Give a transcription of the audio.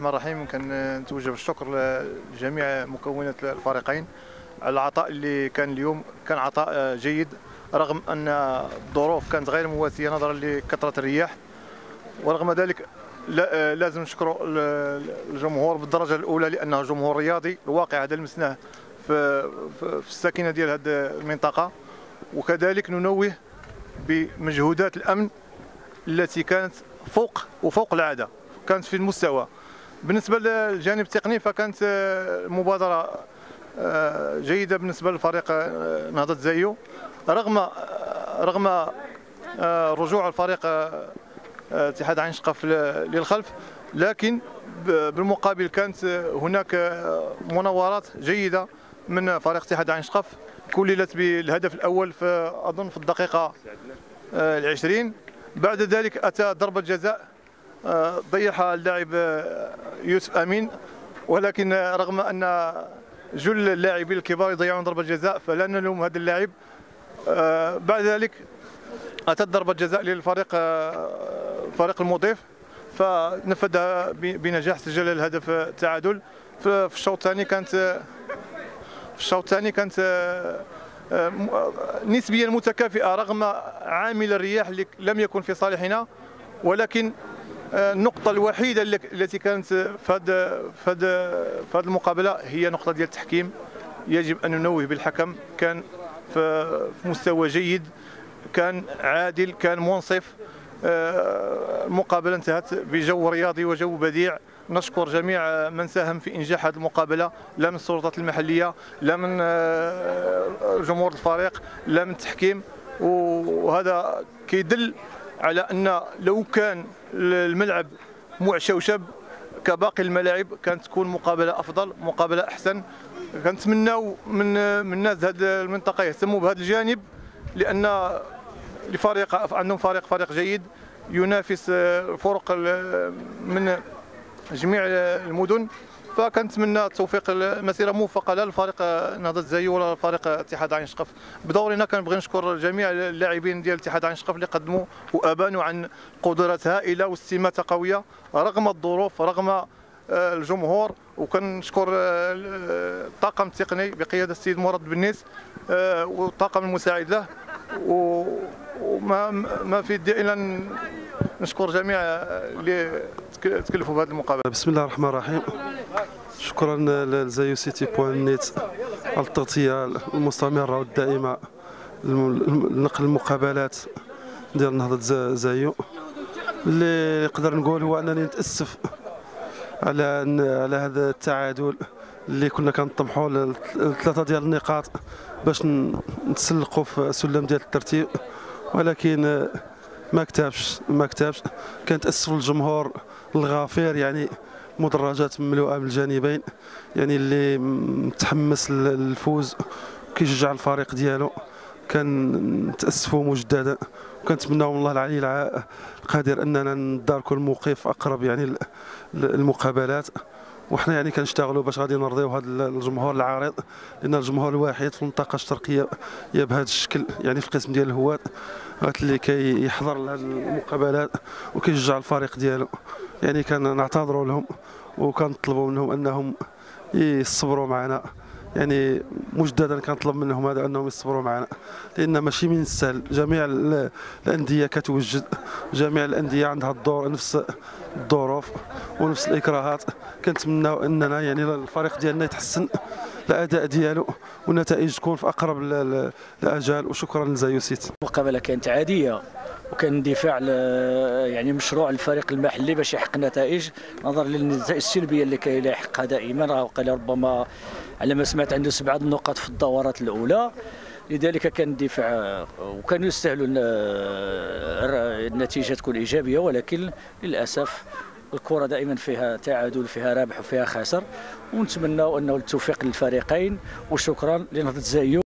الرحمن الرحيم. كنتوجه بالشكر لجميع مكونات الفريقين. على العطاء اللي كان اليوم كان عطاء جيد رغم أن الظروف كانت غير مواسية نظرا لكثرة الرياح. ورغم ذلك لازم نشكر الجمهور بالدرجة الأولى لأنه جمهور رياضي الواقع هذا لمسناه في, في الساكنة ديال هذه المنطقة. وكذلك ننوه بمجهودات الأمن التي كانت فوق وفوق العادة كانت في المستوى. بالنسبة للجانب التقني فكانت المبادره آه، جيدة بالنسبة للفريق آه، نهضة زايو رغم آه، رغم رجوع الفريق اتحاد عين شقف للخلف لكن بالمقابل كانت هناك مناورات جيدة من فريق اتحاد عين شقف كللت بالهدف الأول في أظن في الدقيقة العشرين. بعد ذلك أتى ضربة جزاء ضيعها اللاعب يوسف أمين ولكن رغم أن جل اللاعبين الكبار يضيعون ضربة جزاء فلا نلوم هذا اللاعب. بعد ذلك أتت ضربة جزاء للفريق فريق المضيف فنفذها بنجاح سجل الهدف التعادل في الشوط الثاني كانت في الشوط الثاني كانت نسبيا متكافئة رغم عامل الرياح اللي لم يكن في صالحنا ولكن النقطة الوحيدة التي كانت في هذه في هذه المقابلة هي نقطة ديال التحكيم. يجب أن ننوه بالحكم. كان في مستوى جيد. كان عادل. كان منصف. المقابلة انتهت بجو رياضي وجو بديع. نشكر جميع من ساهم في إنجاح هذه المقابلة. لا من السلطات المحلية لا من جمهور الفريق لا من التحكيم. وهذا كيدل على أن لو كان الملعب معشوشب كباقي الملاعب كانت تكون مقابلة أفضل مقابلة أحسن. كنتمناو من من الناس هذه المنطقة يهتموا بهذا الجانب لأن لفريق عندهم فريق فريق جيد ينافس الفرق من جميع المدن. فكنتمنى التوفيق المسيره موفقة لا للفريق نهضة الزاي ولا لفريق اتحاد عين شقف. بدورنا كنبغي نشكر جميع اللاعبين ديال اتحاد عين شقف اللي قدموا وأبانوا عن قدرات هائلة واستماته قوية رغم الظروف رغم الجمهور. وكنشكر الطاقم التقني بقيادة السيد مراد بنيس والطاقم المساعد له. وما ما في إلا نشكر جميع اللي تكلفوا بهذه المقابلة. بسم الله الرحمن الرحيم. شكرا لزايو سيتي بوان نيت على التغطية المستمرة والدائمة لنقل المقابلات ديال نهضة زايو اللي نقدر نقول هو أنني نتأسف على على هذا التعادل اللي كنا كنطمحوا لثلاثة ديال النقاط باش نتسلقوا في سلم ديال الترتيب. ولكن ما كتبش ما كتبش. كنتاسف للجمهور الغفير يعني مدرجات مملوءة من الجانبين يعني اللي متحمس للفوز كيشجع الفريق ديالو. كنتاسفوا مجددا. وكنتمناو من الله العلي القادر أننا نداركوا الموقف أقرب يعني المقابلات وحنا يعني كنشتغلوا باش غادي نرضيو هذا الجمهور العريض لأن الجمهور الوحيد في المنطقة الشرقية هي بهذا الشكل يعني في القسم ديال الهواة اللي كيحضر لهذه المقابلات وكيشجع الفريق ديالو. يعني كنعتذروا لهم وكنطلبوا منهم أنهم يصبروا معنا. يعني مجددا كنطلب منهم هذا أنهم يصبروا معنا لأن ماشي من السهل. جميع الأندية كتوجد جميع الأندية عندها الدور نفس الظروف ونفس الإكراهات. كنتمناو أننا يعني الفريق ديالنا يتحسن. الأداء ديالو والنتائج تكون في أقرب الأجال وشكرا لزايوسيت المقابله كانت عادية وكان دفاع يعني مشروع الفريق المحلي باش يحقق نتائج. نظرا للنتائج السلبية اللي كيلاحقها دائما وقال ربما على ما سمعت عنده سبعه النقاط في الدورات الأولى. لذلك كان الدفاع وكانوا يستاهلوا النتيجة تكون إيجابية ولكن للأسف الكرة دائما فيها تعادل فيها رابح وفيها خسر ونتمنى أنه التوفيق للفريقين وشكرا لنهضة زايو